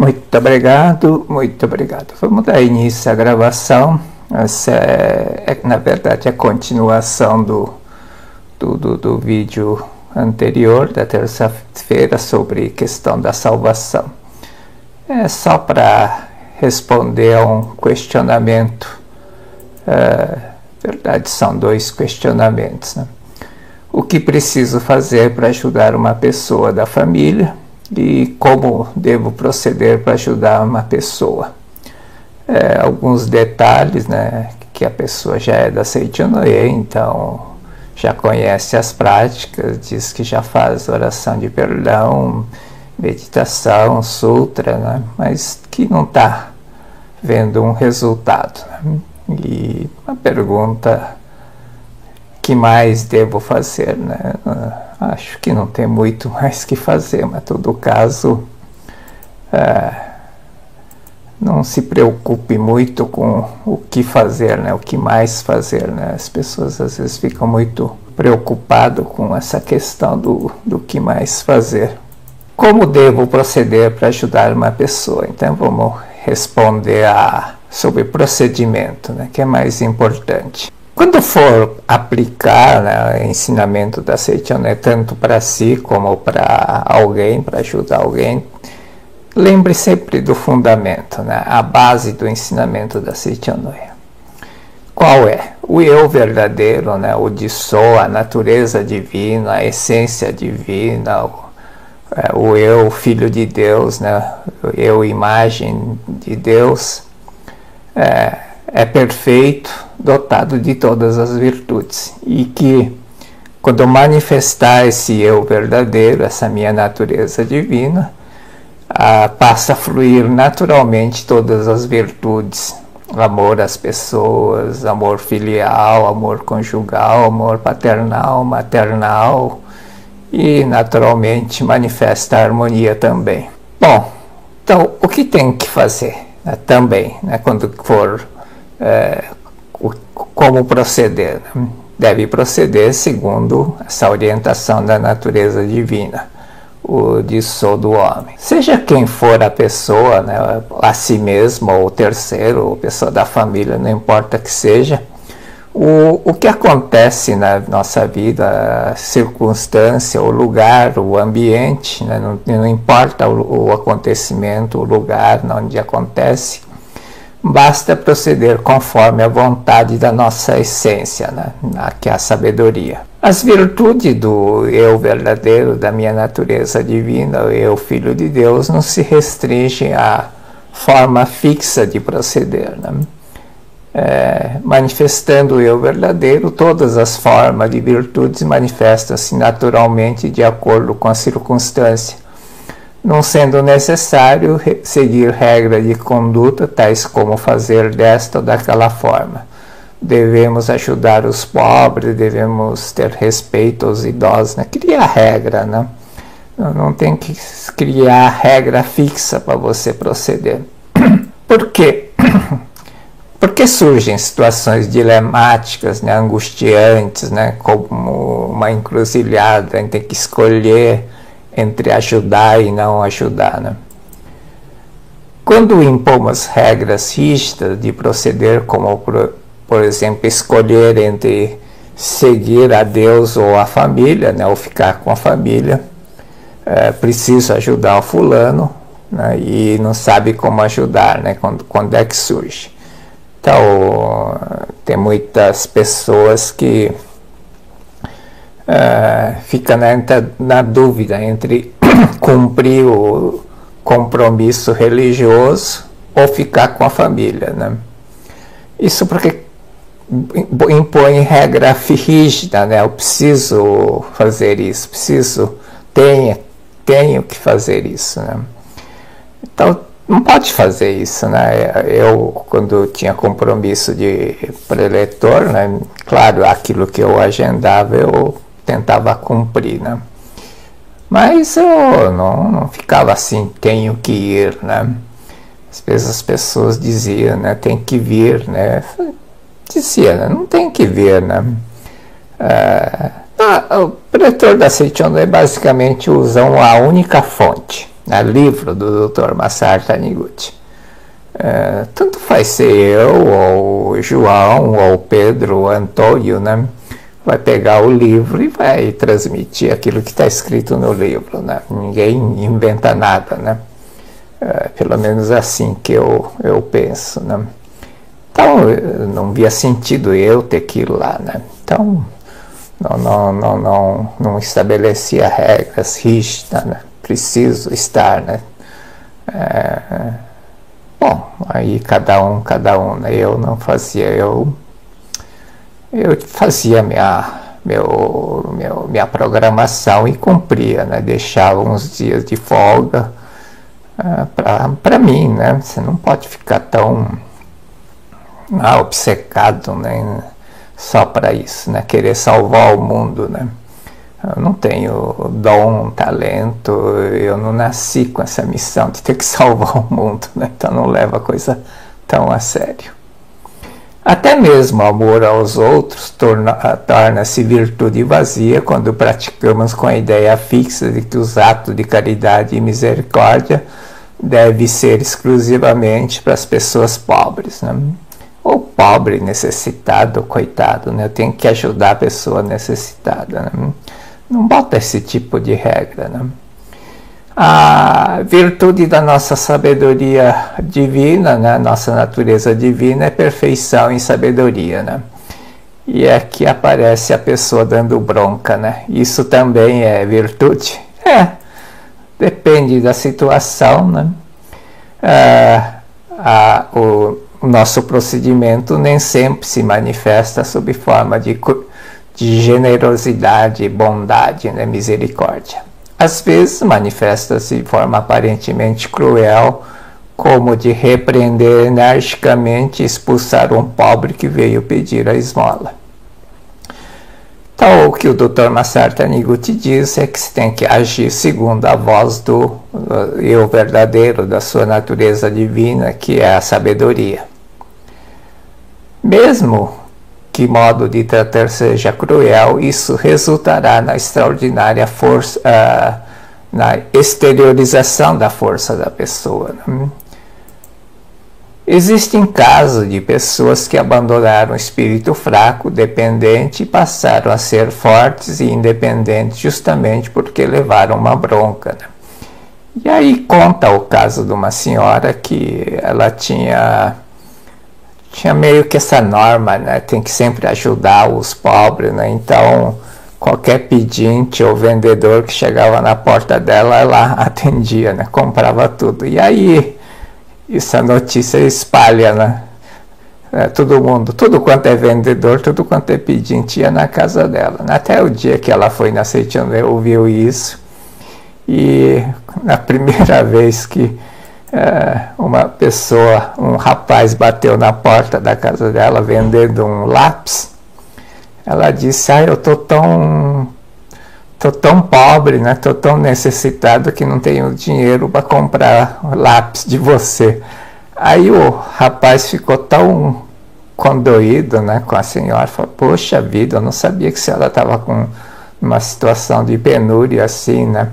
Muito obrigado, muito obrigado. Vamos dar início à gravação. Essa é, é na verdade, a continuação do, do, do, do vídeo anterior, da terça-feira, sobre questão da salvação. É só para responder a um questionamento. É, verdade, são dois questionamentos. Né? O que preciso fazer para ajudar uma pessoa da família? E como devo proceder para ajudar uma pessoa. É, alguns detalhes, né, que a pessoa já é da Seichonoye, então já conhece as práticas, diz que já faz oração de perdão, meditação, sutra, né, mas que não está vendo um resultado. Né? E a pergunta que mais devo fazer, né? Acho que não tem muito mais que fazer, mas todo caso, é, não se preocupe muito com o que fazer, né? o que mais fazer. Né? As pessoas às vezes ficam muito preocupadas com essa questão do, do que mais fazer. Como devo proceder para ajudar uma pessoa? Então vamos responder a, sobre procedimento, né? que é mais importante. Quando for aplicar né, o ensinamento da Seichanoe tanto para si como para alguém, para ajudar alguém, lembre sempre do fundamento, né, a base do ensinamento da Seichanoe. Qual é? O eu verdadeiro, né, o de sou, a natureza divina, a essência divina, o, é, o eu filho de Deus, né, eu imagem de Deus. É, é perfeito, dotado de todas as virtudes. E que quando manifestar esse eu verdadeiro, essa minha natureza divina, ah, passa a fluir naturalmente todas as virtudes, amor às pessoas, amor filial, amor conjugal, amor paternal, maternal. E naturalmente manifesta a harmonia também. Bom, então o que tem que fazer né, também, né, quando for é, como proceder. Deve proceder segundo essa orientação da natureza divina, o de sou do homem. Seja quem for a pessoa, né, a si mesmo, ou terceiro, ou pessoa da família, não importa que seja, o, o que acontece na nossa vida, a circunstância, o lugar, o ambiente, né, não, não importa o, o acontecimento, o lugar onde acontece, basta proceder conforme a vontade da nossa essência, né? que é a sabedoria. As virtudes do eu verdadeiro, da minha natureza divina, eu filho de Deus, não se restringem à forma fixa de proceder. Né? É, manifestando o eu verdadeiro, todas as formas de virtudes manifestam-se naturalmente de acordo com a circunstância não sendo necessário seguir regras de conduta, tais como fazer desta ou daquela forma. Devemos ajudar os pobres, devemos ter respeito aos idosos, né? criar regra, né? Não tem que criar regra fixa para você proceder. Por quê? Porque surgem situações dilemáticas, né, angustiantes, né, como uma encruzilhada, a gente tem que escolher entre ajudar e não ajudar. Né? Quando impomos regras rígidas de proceder, como por, por exemplo escolher entre seguir a Deus ou a família, né, ou ficar com a família, é, preciso ajudar o fulano né, e não sabe como ajudar, né, quando, quando é que surge. Então, tem muitas pessoas que uh, fica na, na dúvida entre cumprir o compromisso religioso ou ficar com a família. Né? Isso porque impõe regra rígida, né? Eu preciso fazer isso, preciso, tenho, tenho que fazer isso, né? Então, não pode fazer isso, né? Eu, quando tinha compromisso de preletor, né? Claro, aquilo que eu agendava, eu tentava cumprir, né? Mas eu não, não ficava assim, tenho que ir, né? Às vezes as pessoas diziam, né? Tem que vir, né? Dizia, né? Não tem que vir, né? É, o pretor da Seichono é basicamente usam a única fonte. né, livro do Dr. Massar Taniguchi. É, tanto faz ser eu, ou João, ou Pedro, ou Antônio, né? Vai pegar o livro e vai transmitir aquilo que está escrito no livro, né? Ninguém inventa nada, né? É, pelo menos assim que eu, eu penso, né? Então, não via sentido eu ter que ir lá, né? Então, não, não, não, não, não estabelecia regras rígidas, né? Preciso estar, né? É, bom, aí cada um, cada um, né? Eu não fazia, eu, eu fazia minha, meu, meu, minha programação e cumpria, né? Deixava uns dias de folga uh, para mim, né? Você não pode ficar tão ah, obcecado, né? Só para isso, né? Querer salvar o mundo, né? Eu não tenho dom, talento, eu não nasci com essa missão de ter que salvar o mundo, né? Então não leva a coisa tão a sério. Até mesmo o amor aos outros torna-se virtude vazia quando praticamos com a ideia fixa de que os atos de caridade e misericórdia devem ser exclusivamente para as pessoas pobres. Né? pobre, necessitado, coitado, né? Eu tenho que ajudar a pessoa necessitada, né? Não bota esse tipo de regra, né? A virtude da nossa sabedoria divina, né? Nossa natureza divina é perfeição em sabedoria, né? E aqui aparece a pessoa dando bronca, né? Isso também é virtude? É, depende da situação, né? Ah, a, o, o nosso procedimento nem sempre se manifesta sob forma de, de generosidade, bondade, né, misericórdia. Às vezes manifesta-se de forma aparentemente cruel, como de repreender energicamente e expulsar um pobre que veio pedir a esmola. Então, o que o Dr. Massar Taniguchi diz é que se tem que agir segundo a voz do uh, eu verdadeiro, da sua natureza divina, que é a sabedoria. Mesmo que modo de tratar seja cruel, isso resultará na extraordinária força, uh, na exteriorização da força da pessoa. Né? Existem casos de pessoas que abandonaram o espírito fraco, dependente e passaram a ser fortes e independentes justamente porque levaram uma bronca. Né? E aí conta o caso de uma senhora que ela tinha tinha meio que essa norma, né? Tem que sempre ajudar os pobres, né? Então, qualquer pedinte ou vendedor que chegava na porta dela, ela atendia, né? Comprava tudo. E aí, essa notícia espalha, né? É, todo mundo, tudo quanto é vendedor, tudo quanto é pedinte ia na casa dela. Né? Até o dia que ela foi na Seitanã, ouviu isso. E na primeira vez que é, uma pessoa, um rapaz bateu na porta da casa dela vendendo um lápis. Ela disse: "Ah, eu tô tão tô tão pobre, né? Tô tão necessitado que não tenho dinheiro para comprar lápis de você". Aí o rapaz ficou tão condoído, né, com a senhora, falou: "Poxa vida, eu não sabia que a senhora estava com uma situação de penúria assim, né?"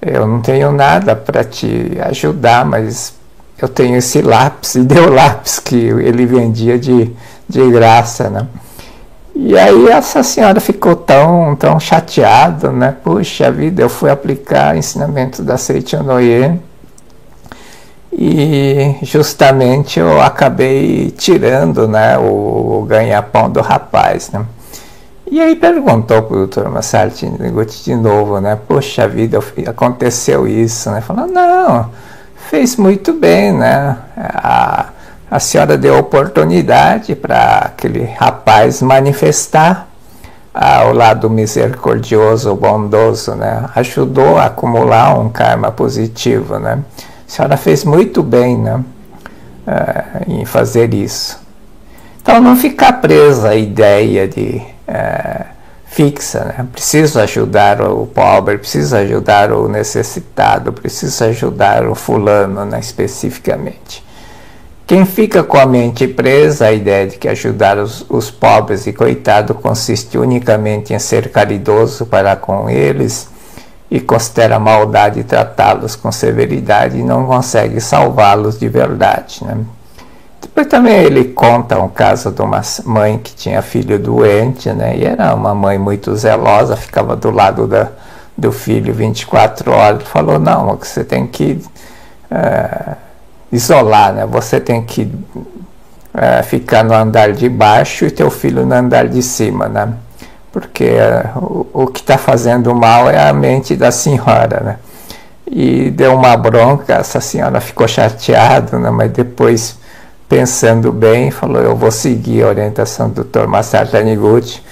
Eu não tenho nada para te ajudar, mas eu tenho esse lápis, e deu lápis que ele vendia de, de graça, né? E aí essa senhora ficou tão, tão chateada, né? Puxa vida, eu fui aplicar ensinamento da Seichonoye e justamente eu acabei tirando, né, o, o ganha-pão do rapaz, né? E aí perguntou para o doutor Massarti de novo, né? Poxa vida, aconteceu isso, né? Falou, não, fez muito bem, né? A, a senhora deu oportunidade para aquele rapaz manifestar ao lado misericordioso, bondoso, né? Ajudou a acumular um karma positivo, né? A senhora fez muito bem, né? Uh, em fazer isso. Então não ficar presa à ideia de é, fixa, né? Preciso ajudar o pobre, preciso ajudar o necessitado, preciso ajudar o fulano, né, especificamente. Quem fica com a mente presa à ideia de que ajudar os, os pobres e coitado consiste unicamente em ser caridoso para com eles e considera maldade tratá-los com severidade não consegue salvá-los de verdade. Né? Depois também ele conta um caso de uma mãe que tinha filho doente, né? E era uma mãe muito zelosa, ficava do lado da, do filho 24 horas. Falou, não, você tem que é, isolar, né? Você tem que é, ficar no andar de baixo e teu filho no andar de cima, né? Porque é, o, o que está fazendo mal é a mente da senhora, né? E deu uma bronca, essa senhora ficou chateada, né? Mas depois pensando bem, falou: Eu vou seguir a orientação do Dr. Masaru Taniguchi.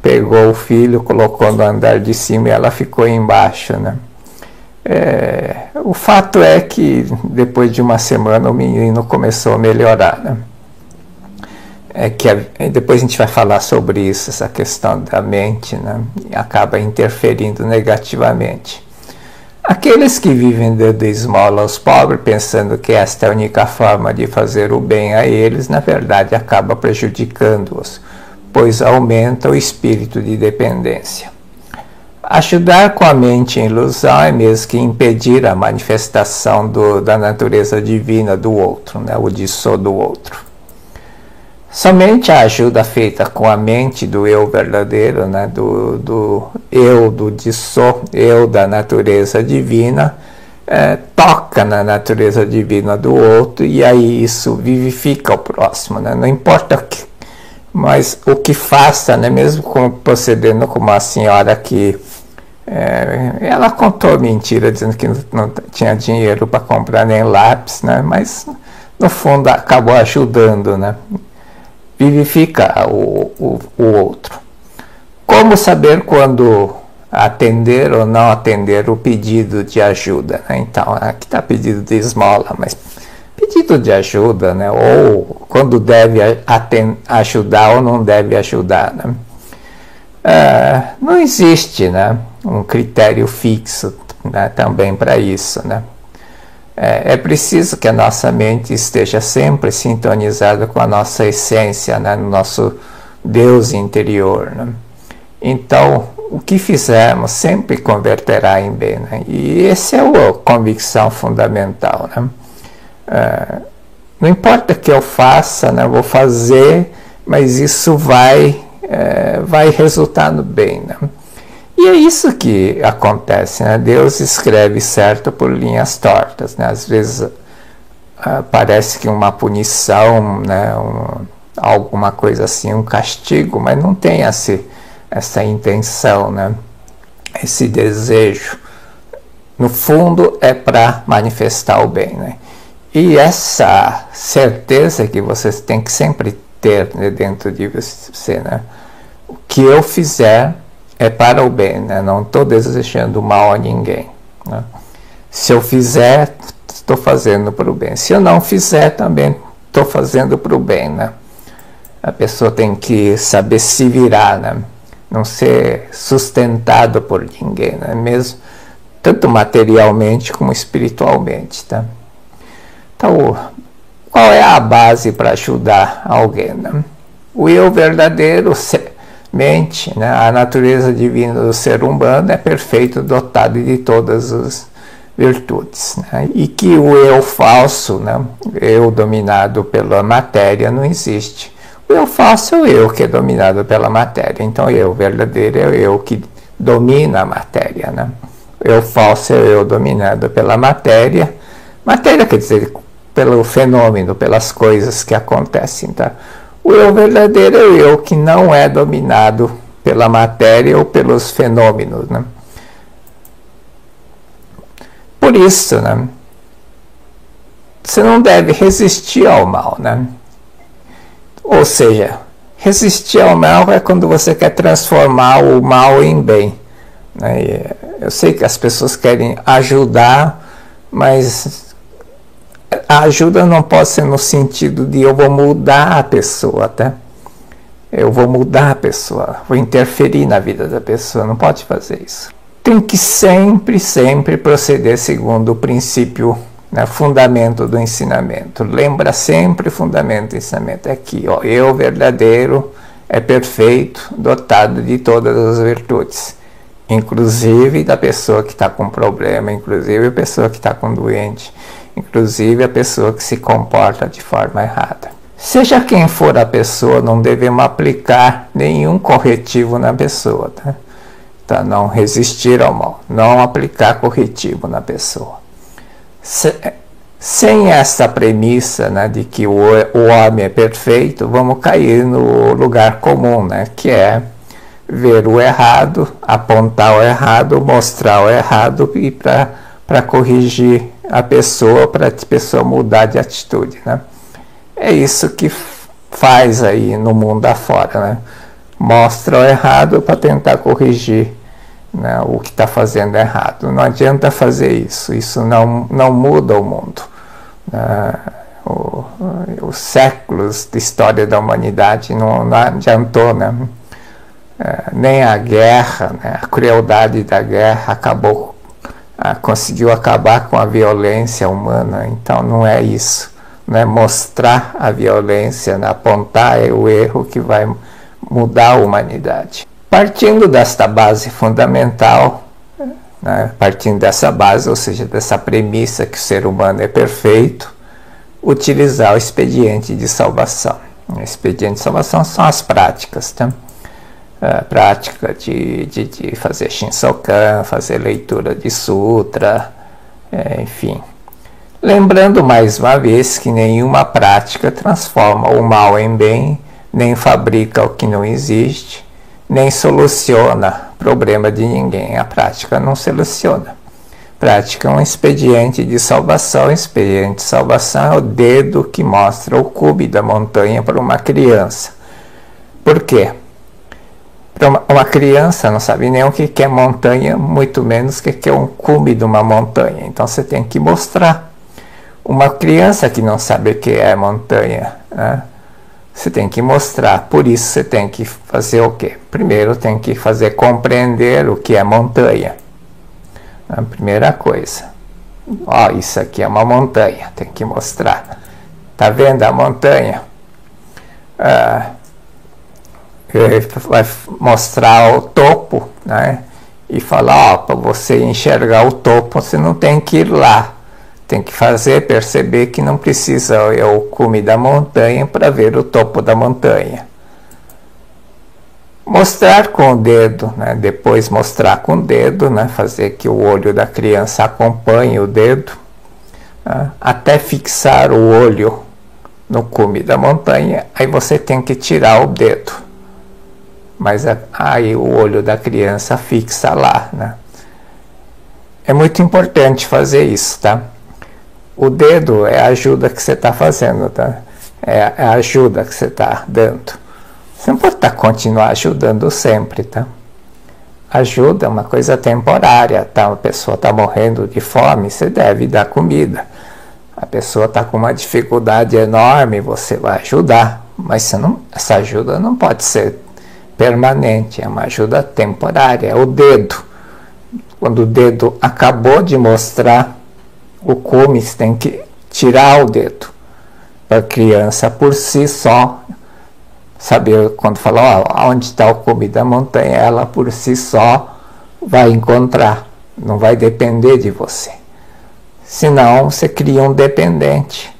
Pegou o filho, colocou no andar de cima e ela ficou embaixo. Né? É, o fato é que depois de uma semana o menino começou a melhorar. Né? É que a, depois a gente vai falar sobre isso, essa questão da mente, né? acaba interferindo negativamente. Aqueles que vivem dando esmola aos pobres, pensando que esta é a única forma de fazer o bem a eles, na verdade acaba prejudicando-os, pois aumenta o espírito de dependência. Ajudar com a mente em ilusão é mesmo que impedir a manifestação do, da natureza divina do outro, né, o disso do outro. Somente a ajuda feita com a mente do eu verdadeiro, né, do, do eu, do disso, eu da natureza divina, é, toca na natureza divina do outro e aí isso vivifica o próximo. Né? Não importa o que, mas o que faça, né, mesmo com, procedendo como a senhora que é, ela contou mentira dizendo que não, não tinha dinheiro para comprar nem lápis, né, mas no fundo acabou ajudando. Né? Vivifica o, o, o outro. Como saber quando atender ou não atender o pedido de ajuda? Né? Então, aqui está pedido de esmola, mas pedido de ajuda, né? ou quando deve ajudar ou não deve ajudar. Né? É, não existe né, um critério fixo né, também para isso. Né? É, é, preciso que a nossa mente esteja sempre sintonizada com a nossa essência, né, no nosso Deus interior. Né? Então, o que fizermos sempre converterá em bem. Né? E essa é a convicção fundamental. Né? É, não importa o que eu faça, né, vou fazer, mas isso vai, é, vai resultar no bem. Né? E é isso que acontece, né? Deus escreve certo por linhas tortas, né? Às vezes uh, parece que uma punição, né? Um, alguma coisa assim, um castigo, mas não tem esse, essa intenção, né? Esse desejo. No fundo é para manifestar o bem, né? E essa certeza que vocês têm que sempre ter né, dentro de você, né? O que eu fizer é para o bem, né? não estou desejando mal a ninguém. Né? Se eu fizer, estou fazendo para o bem. Se eu não fizer, também estou fazendo para o bem. Né? A pessoa tem que saber se virar, né? não ser sustentado por ninguém, né? mesmo tanto materialmente como espiritualmente. Tá? Então, qual é a base para ajudar alguém? Né? O eu verdadeiro mente, né? a natureza divina do ser humano é perfeito, dotado de todas as virtudes. Né? E que o eu falso, né? eu dominado pela matéria, não existe. O eu falso é o eu que é dominado pela matéria. Então, eu verdadeiro é o eu que domina a matéria. Né? O eu falso é o eu dominado pela matéria. Matéria quer dizer pelo fenômeno, pelas coisas que acontecem. Tá? O eu verdadeiro é o eu que não é dominado pela matéria ou pelos fenômenos. Né? Por isso, né, você não deve resistir ao mal. Né? Ou seja, resistir ao mal é quando você quer transformar o mal em bem. Né? Eu sei que as pessoas querem ajudar, mas a ajuda não pode ser no sentido de eu vou mudar a pessoa, tá? Eu vou mudar a pessoa, vou interferir na vida da pessoa, não pode fazer isso. Tem que sempre, sempre proceder segundo o princípio, né, fundamento do ensinamento. Lembra sempre o fundamento do ensinamento. É aqui, ó, eu verdadeiro é perfeito, dotado de todas as virtudes. inclusive da pessoa que está com problema, inclusive a pessoa que está com doente, inclusive a pessoa que se comporta de forma errada. Seja quem for a pessoa, não devemos aplicar nenhum corretivo na pessoa, tá? Então, não resistir ao mal, não aplicar corretivo na pessoa. Se, sem essa premissa né, de que o, o homem é perfeito, vamos cair no lugar comum, né, que é ver o errado, apontar o errado, mostrar o errado e para corrigir a pessoa, para a pessoa mudar de atitude. Né? É isso que faz aí no mundo afora. Né? Mostra o errado para tentar corrigir né, o que está fazendo errado. Não adianta fazer isso, isso não, não muda o mundo. O, os séculos de história da humanidade não, não adiantou, né? Uh, nem a guerra, né? a crueldade da guerra acabou, uh, conseguiu acabar com a violência humana. Então não é isso, não é mostrar a violência, né? apontar o erro que vai mudar a humanidade. Partindo desta base fundamental, né, partindo dessa base, ou seja, dessa premissa que o ser humano é perfeito, utilizar o expediente de salvação. O expediente de salvação são as práticas, tá? A prática de, de, de fazer Shinsokan, fazer leitura de sutra, é, enfim. Lembrando mais uma vez que nenhuma prática transforma o mal em bem, nem fabrica o que não existe, nem soluciona problema de ninguém. A prática não soluciona. Prática é um expediente de salvação. Expediente de salvação é o dedo que mostra o cume da montanha para uma criança. Por quê? Uma criança não sabe nem o que é montanha, muito menos o que é um cume de uma montanha. Então você tem que mostrar. Uma criança que não sabe o que é montanha, né? você tem que mostrar. Por isso você tem que fazer o quê? Primeiro tem que fazer compreender o que é montanha. A primeira coisa. Ó, isso aqui é uma montanha, tem que mostrar. Tá vendo a montanha? Ah, vai mostrar o topo, né? E falar, ó, para você enxergar o topo, você não tem que ir lá tem que fazer perceber que não precisa é o cume da montanha para ver o topo da montanha. Mostrar com o dedo, né? depois mostrar com o dedo, né? fazer que o olho da criança acompanhe o dedo, né? até fixar o olho no cume da montanha, aí você tem que tirar o dedo. Mas aí o olho da criança fixa lá. Né? É muito importante fazer isso, tá? O dedo é a ajuda que você está fazendo, tá? É, é a ajuda que você está dando. Você não pode estar tá, continuar ajudando sempre, tá? Ajuda é uma coisa temporária, tá? A pessoa está morrendo de fome, você deve dar comida. A pessoa está com uma dificuldade enorme, você vai ajudar. Mas não, essa ajuda não pode ser permanente, é uma ajuda temporária. É o dedo. Quando o dedo acabou de mostrar o cumes tem que tirar o dedo para a criança por si só saber quando fala ó, onde está o cume da montanha ela por si só vai encontrar não vai depender de você senão você cria um dependente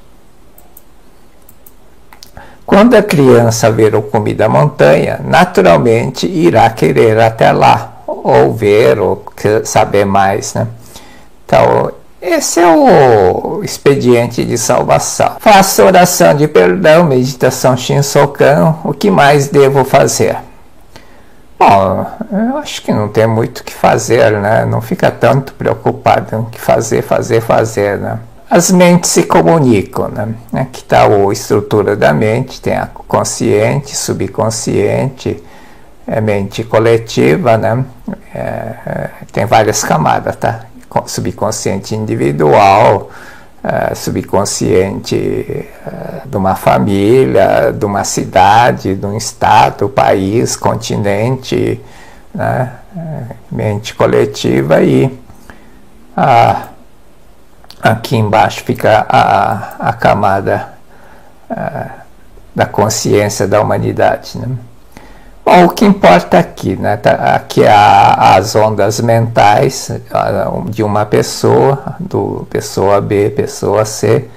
quando a criança ver o cume da montanha naturalmente irá querer até lá ou ver ou saber mais né então esse é o expediente de salvação. Faça oração de perdão, meditação Shinsokan. O que mais devo fazer? Bom, eu acho que não tem muito o que fazer, né? Não fica tanto preocupado em o que fazer, fazer, fazer, né? As mentes se comunicam, né? Aqui está a estrutura da mente, tem a consciente, subconsciente, é mente coletiva, né? É, é tem várias camadas, tá? subconsciente individual, uh, subconsciente de uma família, de uma cidade, de um estado, país, continente, né? Mente coletiva e aqui embaixo fica a, a camada da consciência da humanidade. Né? Bom, o que importa aqui, né? Tá, aqui há as ondas mentais de uma pessoa, do pessoa B, pessoa C.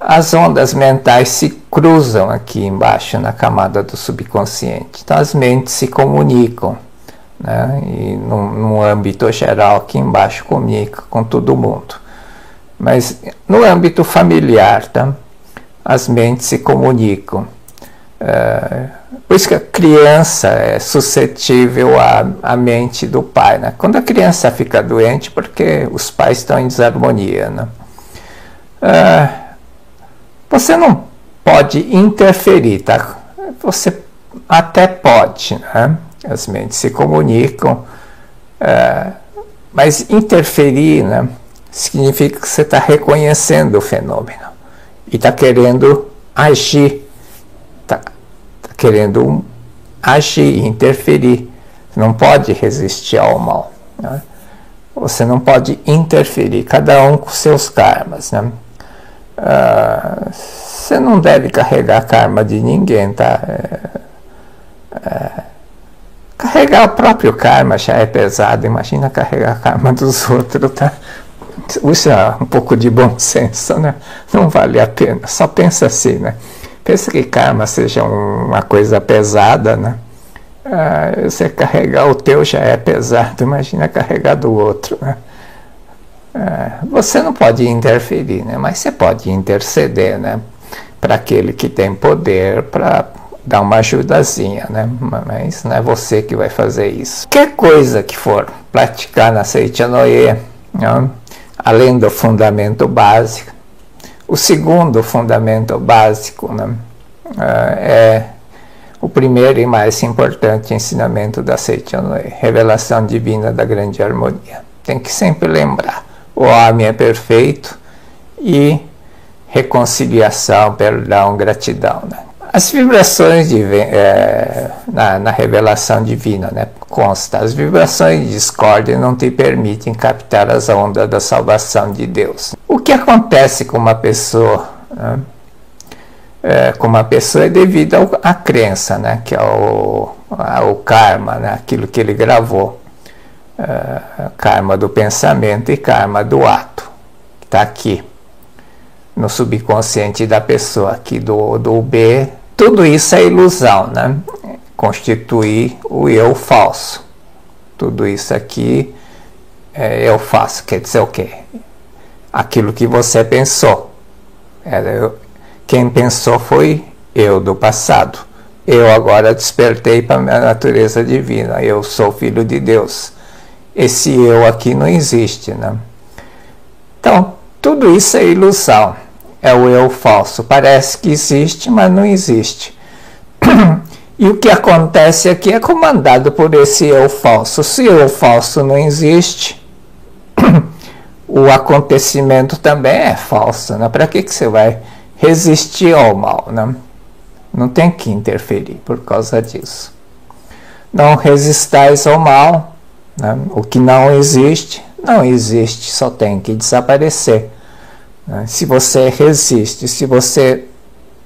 As ondas mentais se cruzam aqui embaixo na camada do subconsciente. Então as mentes se comunicam, né? E no, no âmbito geral aqui embaixo comunica com todo mundo. Mas no âmbito familiar, tá? As mentes se comunicam. É, por isso que a criança é suscetível à, à mente do pai. Né? Quando a criança fica doente, porque os pais estão em desarmonia. Né? É, você não pode interferir, tá? Você até pode, né? As mentes se comunicam, é, mas interferir, né? Significa que você está reconhecendo o fenômeno e está querendo agir querendo agir, interferir. Não pode resistir ao mal. Né? Você não pode interferir, cada um com seus karmas. Né? Uh, você não deve carregar karma de ninguém, tá? É, é, carregar o próprio karma já é pesado, imagina carregar karma dos outros, tá? Usa um pouco de bom senso, né? Não vale a pena. Só pensa assim, né? Pensa que karma seja uma coisa pesada, né? Ah, você carregar o teu já é pesado, imagina carregar do outro, né? Ah, você não pode interferir, né? Mas você pode interceder, né? Para aquele que tem poder, para dar uma ajudazinha, né? Mas não é você que vai fazer isso. Qualquer coisa que for praticar na Seitianoye, né? Além do fundamento básico, o segundo fundamento básico né, eh, é o primeiro e mais importante ensinamento da Seichanoi, revelação divina da grande harmonia. Tem que sempre lembrar, o homem é perfeito e reconciliação, perdão, gratidão. Né? As vibrações de, é, na, na, revelação divina, né, consta, as vibrações de discórdia não te permitem captar as ondas da salvação de Deus. O que acontece com uma pessoa, né, é, com uma pessoa é devido à crença, né, que é o, karma, né, aquilo que ele gravou, é, karma do pensamento e karma do ato, está aqui no subconsciente da pessoa, aqui do, do B tudo isso é ilusão, né? Constituir o eu falso. Tudo isso aqui é eu faço, quer dizer o quê? Aquilo que você pensou. Eu, quem pensou foi eu do passado. Eu agora despertei para a minha natureza divina. Eu sou filho de Deus. Esse eu aqui não existe, né? Então, tudo isso é ilusão é o eu falso. Parece que existe, mas não existe. e o que acontece aqui é comandado por esse eu falso. Se o eu falso não existe, o acontecimento também é falso. Né? Para que, que você vai resistir ao mal? Né? Não tem que interferir por causa disso. Não resistais ao mal. Né? O que não existe, não existe, só tem que desaparecer. Né? Se você resiste, se você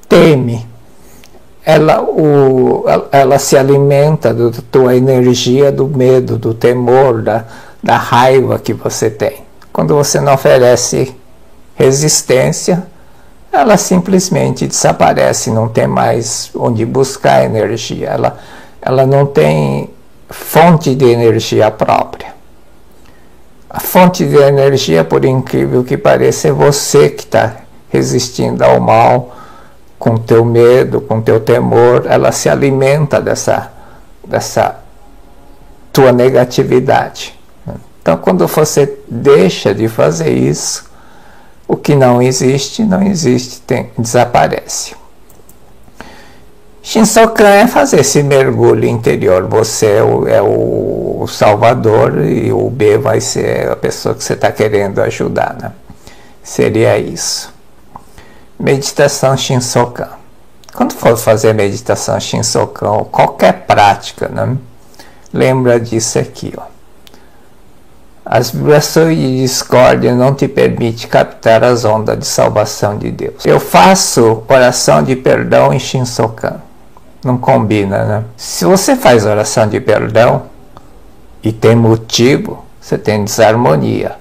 teme, ela, o, ela se alimenta da tua energia do medo, do temor, da, da raiva que você tem. Quando você não oferece resistência, ela simplesmente desaparece, não tem mais onde buscar energia, ela, ela não tem fonte de energia própria. A fonte de energia, por incrível que pareça, é você que está resistindo ao mal, com teu medo, com teu temor, ela se alimenta dessa, dessa tua negatividade. Então, quando você deixa de fazer isso, o que não existe, não existe, tem, desaparece. Shinsokan é fazer esse mergulho interior. Você é o, é o salvador e o B vai ser a pessoa que você está querendo ajudar. Né? Seria isso. Meditação Shinsokan. Quando for fazer meditação Shinsokan ou qualquer prática, né? lembra disso aqui. Ó. As vibrações de discórdia não te permitem captar as ondas de salvação de Deus. Eu faço oração de perdão em Shinsokan não combina, né? Se você faz oração de perdão e tem motivo, você tem desarmonia,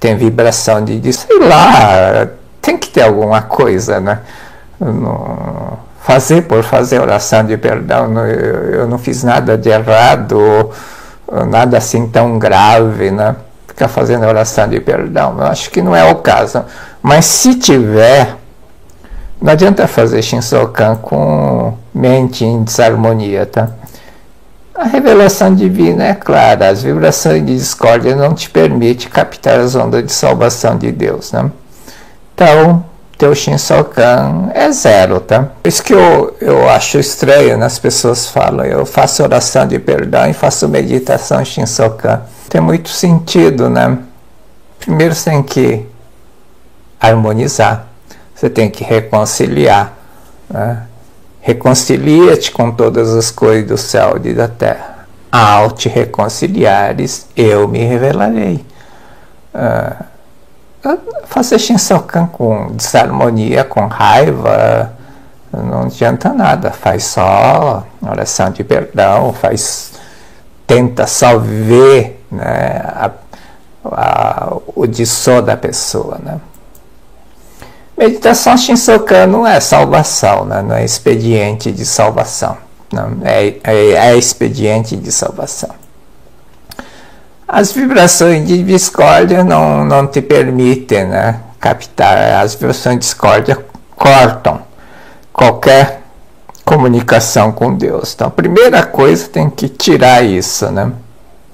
tem vibração de, sei lá, tem que ter alguma coisa, né? Não, fazer por fazer oração de perdão, eu, eu não fiz nada de errado, nada assim tão grave, né? Ficar fazendo oração de perdão, eu acho que não é o caso. Mas se tiver, não adianta fazer Shinsokan com mente em desarmonia, tá? A revelação divina é clara, as vibrações de discórdia não te permitem captar as ondas de salvação de Deus, né? Então, teu Shinsokan é zero, tá? Por isso que eu, eu acho estranho, né? as pessoas falam, eu faço oração de perdão e faço meditação Shinsokan. Tem muito sentido, né? Primeiro você tem que harmonizar, você tem que reconciliar, né? Reconcilia-te com todas as coisas do céu e da terra. Ao te reconciliares, eu me revelarei. Uh, fazer Shinsokan com desarmonia, com raiva, não adianta nada. Faz só oração de perdão, faz, tenta só ver né, a, a, o dissó da pessoa. Né? Meditação Shinsokan não é salvação, né? não é expediente de salvação. Não, é, é, é expediente de salvação. As vibrações de discórdia não, não te permitem né, captar. As vibrações de discórdia cortam qualquer comunicação com Deus. Então, a primeira coisa tem que tirar isso, né?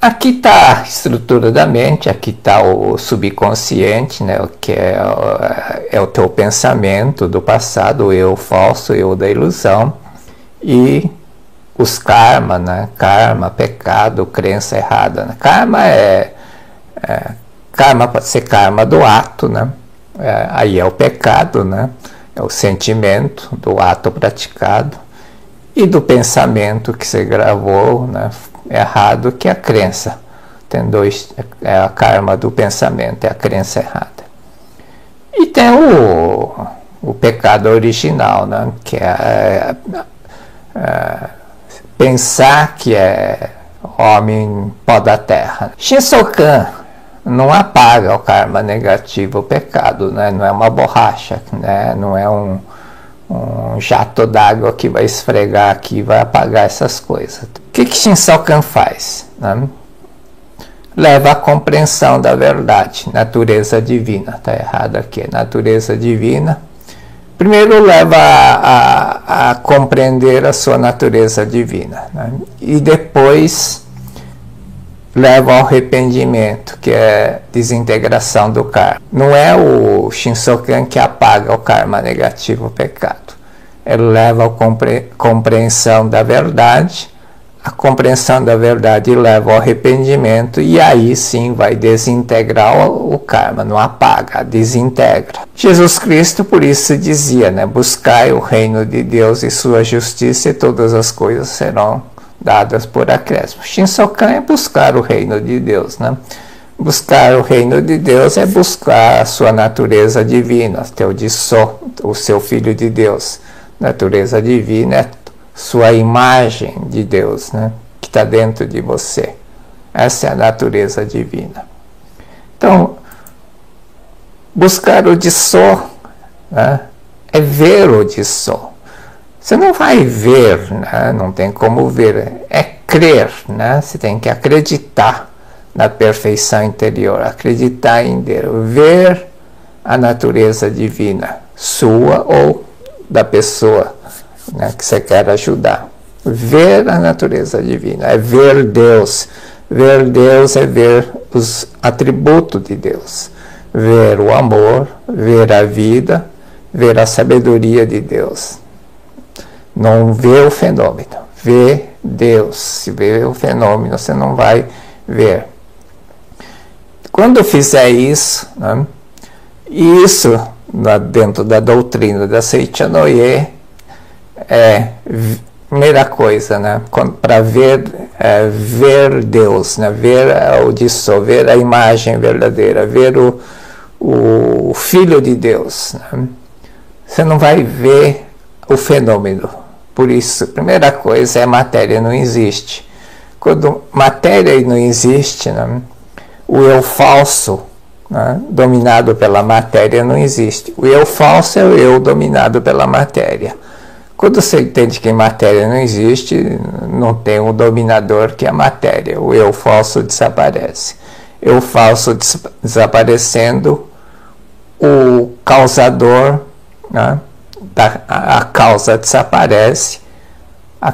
Aqui está a estrutura da mente, aqui está o subconsciente, né, o que é, é, o teu pensamento do passado, o eu falso, o eu da ilusão, e os karma, né, karma, pecado, crença errada. Né? Karma é, é, karma pode ser karma do ato, né, é, aí é o pecado, né, é o sentimento do ato praticado, e do pensamento que você gravou, né, errado que a crença. Tem dois, é a karma do pensamento, é a crença errada. E tem o, o pecado original, né? que é, é, é pensar que é homem pó da terra. Shinsokan não apaga o karma negativo, o pecado, né? não é uma borracha, né? não é um, um jato d'água que vai esfregar aqui vai apagar essas coisas. O que, que Shinsokan faz? Né? Leva à compreensão da verdade, natureza divina. Está errado aqui, natureza divina. Primeiro leva a, a, a, compreender a sua natureza divina. Né? E depois leva ao arrependimento, que é desintegração do karma. Não é o Shinsokan que apaga o karma negativo, o pecado. Ele leva à compre compreensão da verdade a compreensão da verdade leva ao arrependimento e aí sim vai desintegrar o, karma, não apaga, desintegra. Jesus Cristo por isso dizia, né, buscai o reino de Deus e sua justiça e todas as coisas serão dadas por acréscimo. Shinsokan é buscar o reino de Deus, né? Buscar o reino de Deus é buscar a sua natureza divina, teu Disso, o seu filho de Deus. Natureza divina é sua imagem de Deus, né? que está dentro de você. Essa é a natureza divina. Então, buscar o Dissó né? é ver o Dissó. Você não vai ver, né? não tem como ver, é crer, né? você tem que acreditar na perfeição interior, acreditar em Deus, ver a natureza divina, sua ou da pessoa né, que você quer ajudar. Ver a natureza divina, é ver Deus. Ver Deus é ver os atributos de Deus. Ver o amor, ver a vida, ver a sabedoria de Deus. Não ver o fenômeno, ver Deus. Se ver o fenômeno, você não vai ver. Quando fizer isso, né, isso dentro da doutrina da Seichanoye, é primeira coisa, né? Para ver, é, ver Deus, né? Ver o dissolver a imagem verdadeira, ver o, o Filho de Deus. Né? Você não vai ver o fenômeno, Por isso, primeira coisa é matéria não existe. Quando matéria não existe, né, o eu falso, né, dominado pela matéria, não existe. O eu falso é o eu dominado pela matéria. Quando você entende que matéria não existe, não tem um dominador que é a matéria. O eu falso desaparece. Eu falso des desaparecendo, o causador né, da, a causa desaparece, a,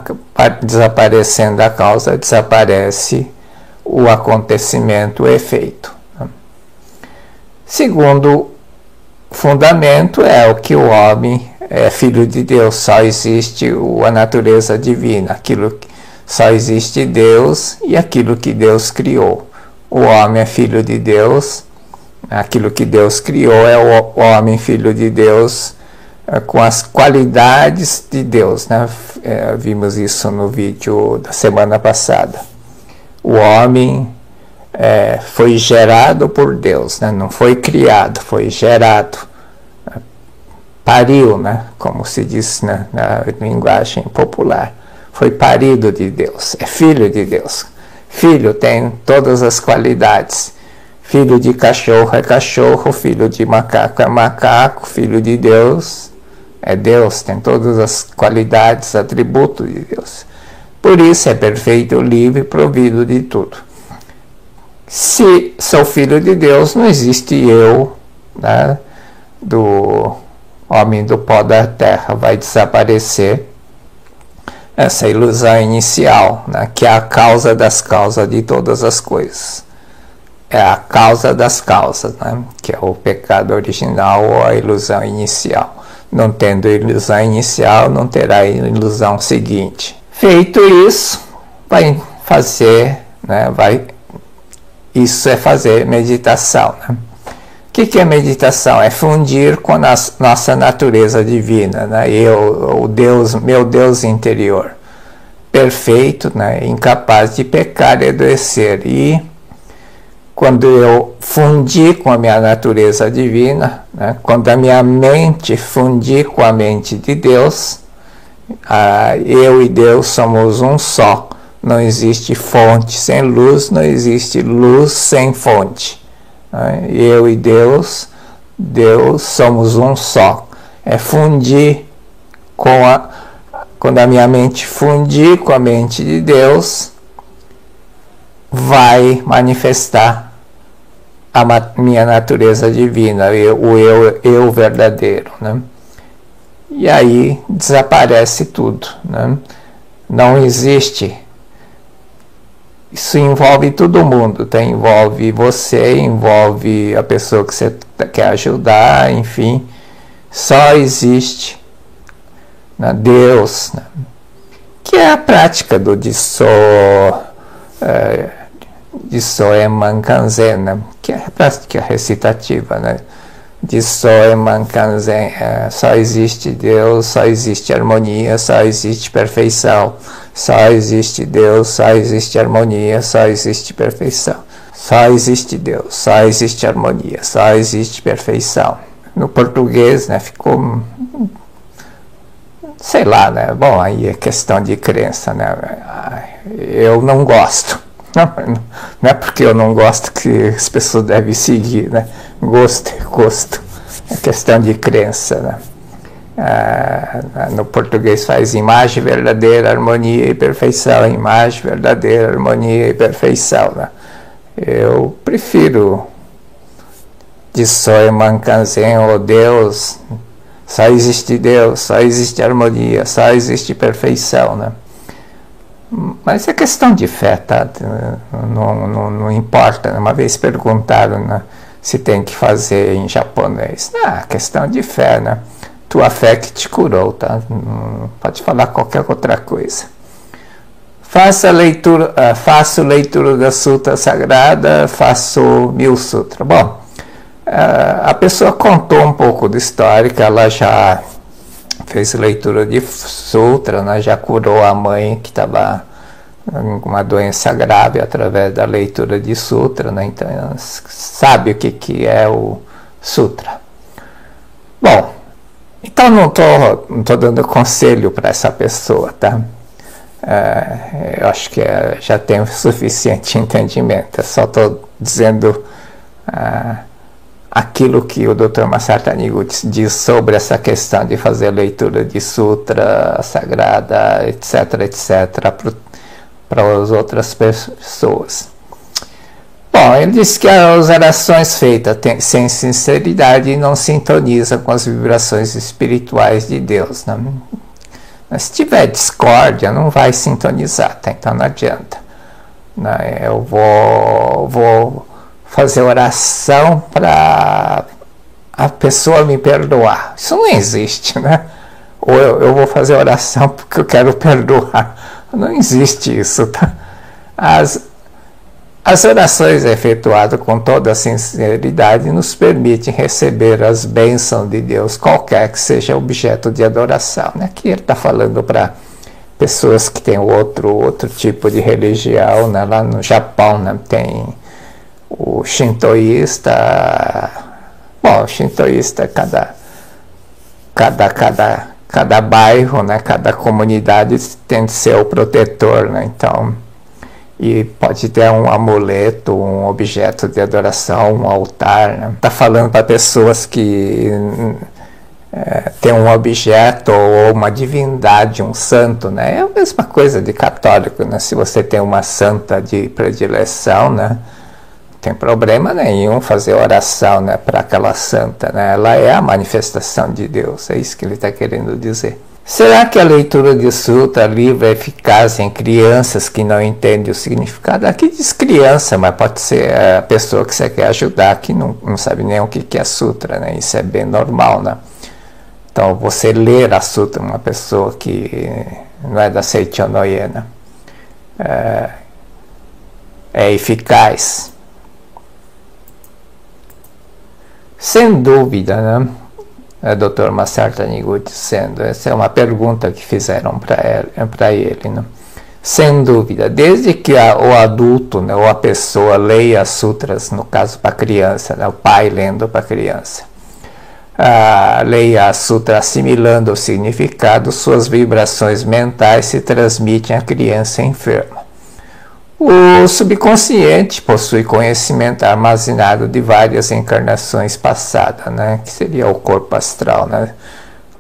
desaparecendo a causa, desaparece o acontecimento, o efeito. Né? Segundo fundamento é o que o homem é filho de Deus, só existe a natureza divina, aquilo que só existe Deus e aquilo que Deus criou. O homem é filho de Deus, aquilo que Deus criou é o homem filho de Deus com as qualidades de Deus. Né? É, vimos isso no vídeo da semana passada. O homem é, foi gerado por Deus, né? não foi criado, foi gerado. Pariu, né? como se diz né? na linguagem popular. Foi parido de Deus, é filho de Deus. Filho tem todas as qualidades. Filho de cachorro é cachorro, filho de macaco é macaco, filho de Deus é Deus, tem todas as qualidades, atributos de Deus. Por isso é perfeito, livre, provido de tudo. Se sou filho de Deus, não existe eu, né, do homem do pó da terra, vai desaparecer essa ilusão inicial, né, que é a causa das causas de todas as coisas. É a causa das causas, né, que é o pecado original ou a ilusão inicial. Não tendo ilusão inicial, não terá ilusão seguinte. Feito isso, vai fazer, né, vai, isso é fazer meditação. Né? O que, que é meditação? É fundir com a nossa natureza divina, né? eu, o Deus, meu Deus interior, perfeito, né? incapaz de pecar e adoecer. E quando eu fundi com a minha natureza divina, né, quando a minha mente fundir com a mente de Deus, ah, eu e Deus somos um só. Não existe fonte sem luz, não existe luz sem fonte. Né? Eu e Deus, Deus somos um só. É fundir com a. Quando a minha mente fundir com a mente de Deus, vai manifestar a minha natureza divina, o eu, eu verdadeiro. Né? E aí desaparece tudo. Né? Não existe. Isso envolve todo mundo, tá? envolve você, envolve a pessoa que você quer ajudar, enfim. Só existe né? Deus, né? que é a prática do disso. É, de Soeman Kanzen, que é a prática recitativa, né? de Soeman Kanzen, é, só existe Deus, só existe harmonia, só existe perfeição, só existe Deus, só existe harmonia, só existe perfeição, só existe Deus, só existe harmonia, só existe perfeição. No português, né, ficou sei lá, né? Bom, aí é questão de crença, né? Eu não gosto. Não, não é porque eu não gosto que as pessoas devem seguir, né? Gosto é gosto. É questão de crença, né? Ah, no português faz imagem verdadeira, harmonia e perfeição. Imagem verdadeira, harmonia e perfeição. Né? Eu prefiro de Soy Mankanzen, ou Deus, só existe Deus, só existe harmonia, só existe perfeição. Né? Mas é questão de fé, tá? Não, não, não importa. Uma vez perguntaram né, se tem que fazer em japonês. Ah, questão de fé, né? Tua fé que te curou, tá? Não pode falar qualquer outra coisa. Faça leitura, uh, faço leitura da sutra sagrada, faço mil sutra. Bom, uh, a pessoa contou um pouco da história que ela já fez leitura de sutra, né? já curou a mãe que estava com uma doença grave através da leitura de sutra, né? então sabe o que, que é o sutra. Bom, Então não estou não tô dando conselho para essa pessoa, tá? É, eu acho que é, já tenho suficiente entendimento. Só estou dizendo ah, aquilo que o Dr. Masata Niguchi diz sobre essa questão de fazer leitura de sutra sagrada, etc, etc, para as outras pessoas. Bom, ele diz que as orações feitas sem sinceridade não sintonizam com as vibrações espirituais de Deus. Né? Mas se tiver discórdia, não vai sintonizar, tá? então não adianta. Né? Eu vou, vou fazer oração para a pessoa me perdoar. Isso não existe, né? Ou eu, eu vou fazer oração porque eu quero perdoar. Não existe isso, tá? As, as orações efetuadas com toda sinceridade nos permitem receber as bênçãos de Deus, qualquer que seja objeto de adoração. Né? Aqui ele está falando para pessoas que têm outro, outro tipo de religião. Né? Lá no Japão né? tem o shintoísta. Bom, o shintoísta, cada, cada, cada, cada bairro, né? cada comunidade tem de ser o protetor. Né? Então e pode ter um amuleto, um objeto de adoração, um altar. Né? Tá falando para pessoas que é, tem um objeto ou uma divindade, um santo, né? É a mesma coisa de católico, né? Se você tem uma santa de predileção, né? Tem problema nenhum fazer oração, né? Para aquela santa, né? Ela é a manifestação de Deus, é isso que ele está querendo dizer. Será que a leitura de sutra livre é eficaz em crianças que não entendem o significado? Aqui diz criança, mas pode ser a pessoa que você quer ajudar que não, não sabe nem o que é sutra, né? Isso é bem normal, né? Então, você ler a sutra, uma pessoa que não é da Seichonoye, né? É, é eficaz. Sem dúvida, né? é, Dr. Masaru Taniguchi dizendo, essa é uma pergunta que fizeram para ele. né? Sem dúvida, desde que a, o adulto né, ou a pessoa leia as sutras, no caso para criança, né, o pai lendo para a criança, leia a sutra assimilando o significado, suas vibrações mentais se transmitem à criança enferma. O subconsciente possui conhecimento armazenado de várias encarnações passadas, né? que seria o corpo astral, né?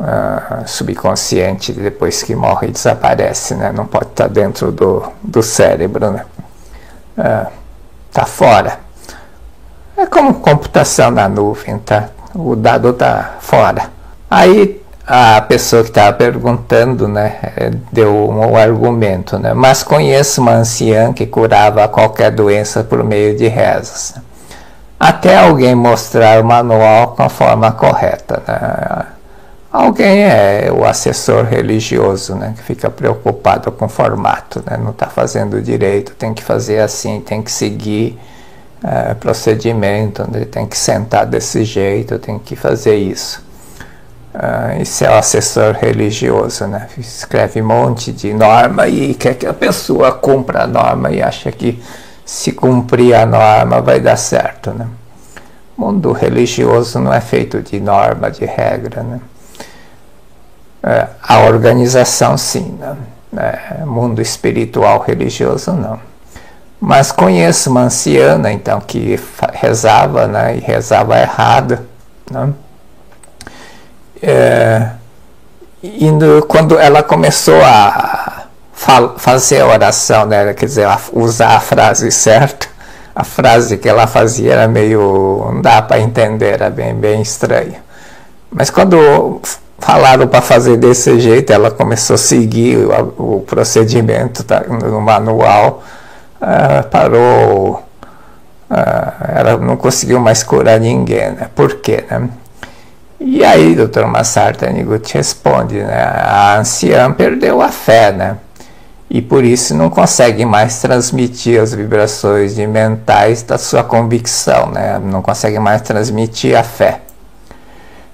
Uh, subconsciente, depois que morre, desaparece, né? não pode estar dentro do, do cérebro, né? Uh, tá fora. É como computação na nuvem, tá? O dado tá fora. Aí a pessoa que estava perguntando, né, deu um argumento, né, mas conheço uma anciã que curava qualquer doença por meio de rezas. Até alguém mostrar o manual com a forma correta. Né? Alguém é o assessor religioso, né, que fica preocupado com o formato, né, não está fazendo direito, tem que fazer assim, tem que seguir é, procedimento, né, tem que sentar desse jeito, tem que fazer isso. Uh, esse é o assessor religioso, né? Escreve um monte de norma e quer que a pessoa cumpra a norma e acha que se cumprir a norma vai dar certo, né? O mundo religioso não é feito de norma, de regra, né? Uh, a organização sim, né? É, mundo espiritual religioso não. Mas conheço uma anciana, então, que rezava, né? E rezava errado, né? É, indo, quando ela começou a fazer a oração, né, quer dizer, usar a frase certa, a frase que ela fazia era meio. não dá para entender, era bem, bem estranho. Mas quando falaram para fazer desse jeito, ela começou a seguir o, o procedimento tá, no manual, uh, parou, uh, ela não conseguiu mais curar ninguém. Né? Por quê? Né? E aí, doutor Massar Taniguchi responde, né? A anciã perdeu a fé, né? E por isso não consegue mais transmitir as vibrações mentais da sua convicção, né? Não consegue mais transmitir a fé.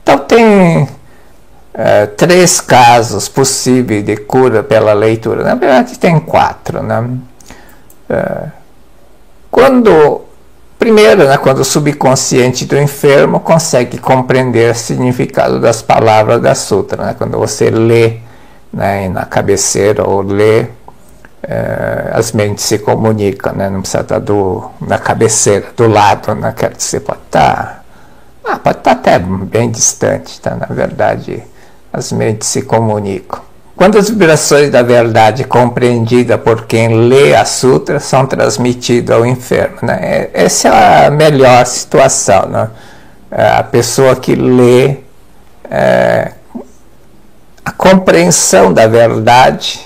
Então tem é, três casos possíveis de cura pela leitura. Na verdade tem quatro, né? É, quando Primeiro, né, quando o subconsciente do enfermo consegue compreender o significado das palavras da sutra, né, quando você lê né, na cabeceira ou lê, é, as mentes se comunicam, né, não precisa estar do, na cabeceira, do lado, né, quer dizer, pode estar, ah, pode estar até bem distante, tá, na verdade, as mentes se comunicam. Quando as vibrações da verdade compreendida por quem lê a sutra são transmitidas ao enfermo, né? É, essa é a melhor situação, né? É, a pessoa que lê é, a compreensão da verdade,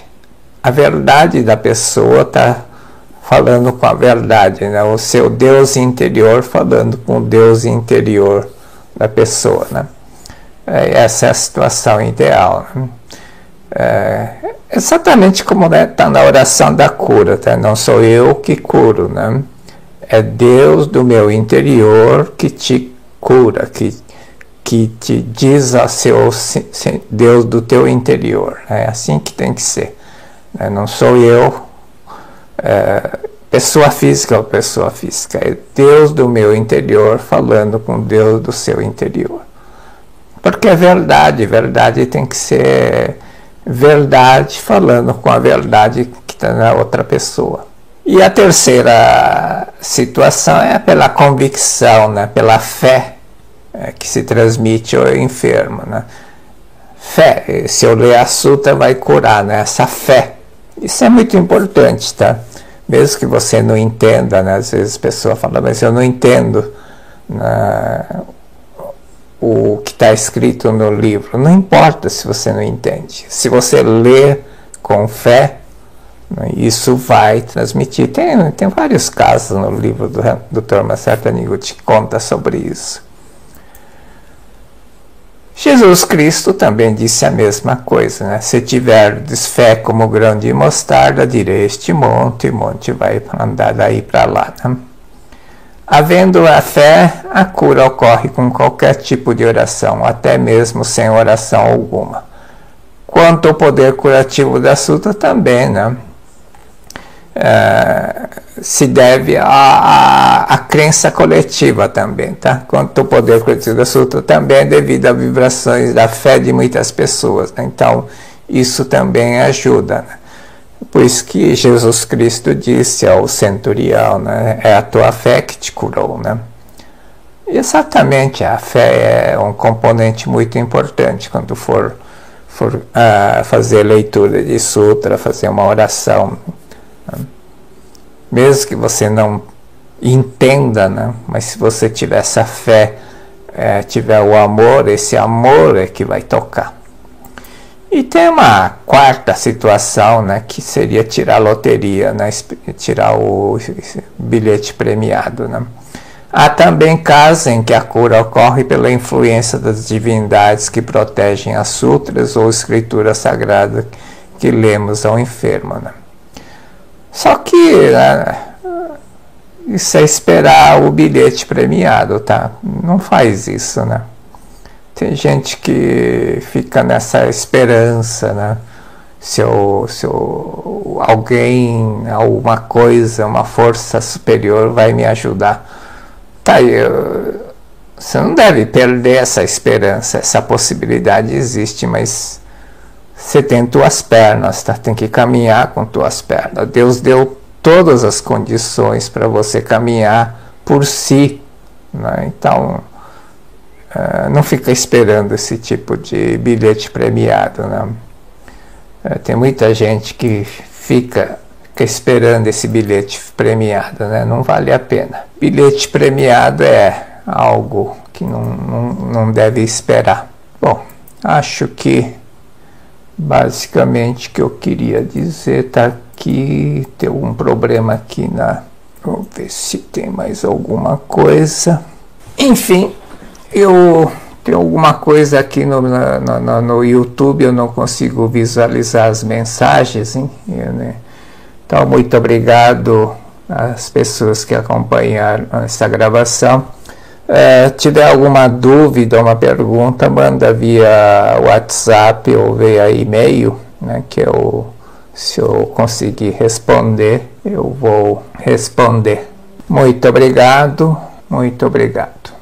a verdade da pessoa está falando com a verdade, né? O seu Deus interior falando com o Deus interior da pessoa, né? É, essa é a situação ideal. Né? É, exatamente como está né, tá na oração da cura, tá? não sou eu que curo, né? é Deus do meu interior que te cura, que, que te diz a seu Deus do teu interior. É assim que tem que ser. Né? Não sou eu, é, pessoa física ou pessoa física, é Deus do meu interior falando com Deus do seu interior. Porque é verdade, verdade tem que ser verdade falando com a verdade que está na outra pessoa. E a terceira situação é pela convicção, né? pela fé é, que se transmite ao enfermo. Né? Fé, se eu ler a sutra vai curar, né? essa fé. Isso é muito importante, tá? Mesmo que você não entenda, né? às vezes a pessoa fala, mas eu não entendo. Né? O que está escrito no livro. Não importa se você não entende. Se você ler com fé, né, isso vai transmitir. Tem, tem vários casos no livro do Dr. Macerta Nigut que conta sobre isso. Jesus Cristo também disse a mesma coisa, né? Se tiverdes fé como grão de mostarda, direi este monte, o monte vai andar daí para lá. Né? Havendo a fé, a cura ocorre com qualquer tipo de oração, até mesmo sem oração alguma. Quanto ao poder curativo da sutra, também, né? É, se deve à, crença coletiva também, tá? Quanto ao poder curativo da sutra, também é devido a vibrações da fé de muitas pessoas. Né? Então, isso também ajuda. Né? Pois que Jesus Cristo disse ao centurião, né, é a tua fé que te curou, né? Exatamente, a fé é um componente muito importante quando for, for uh, fazer leitura de sutra, fazer uma oração. Né? Mesmo que você não entenda, né? mas se você tiver essa fé, é, tiver o amor, esse amor é que vai tocar. E tem uma quarta situação, né, que seria tirar a loteria, né, tirar o bilhete premiado. Né. Há também casos em que a cura ocorre pela influência das divindades que protegem as sutras ou escritura sagrada que lemos ao enfermo. Né. Só que né, isso é esperar o bilhete premiado, tá? Não faz isso, né? Tem gente que fica nessa esperança, né? Se, eu, se eu, alguém, alguma coisa, uma força superior vai me ajudar. Tá, eu, você não deve perder essa esperança, essa possibilidade existe, mas você tem tuas pernas, tá? Tem que caminhar com tuas pernas. Deus deu todas as condições para você caminhar por si, né? Então, Uh, não fica esperando esse tipo de bilhete premiado. Não. Uh, tem muita gente que fica, fica, esperando esse bilhete premiado, né? não vale a pena. Bilhete premiado é algo que não, não, não deve esperar. Bom, acho que basicamente que eu queria dizer está aqui. Tem um problema aqui na. Vamos ver se tem mais alguma coisa. Enfim, eu tenho alguma coisa aqui no, no, no, YouTube, eu não consigo visualizar as mensagens. Hein? Né? Então, muito obrigado às pessoas que acompanharam essa gravação. É, tiver alguma dúvida, uma pergunta, manda via WhatsApp ou via e-mail, né, que eu, se eu conseguir responder, eu vou responder. Muito obrigado, muito obrigado.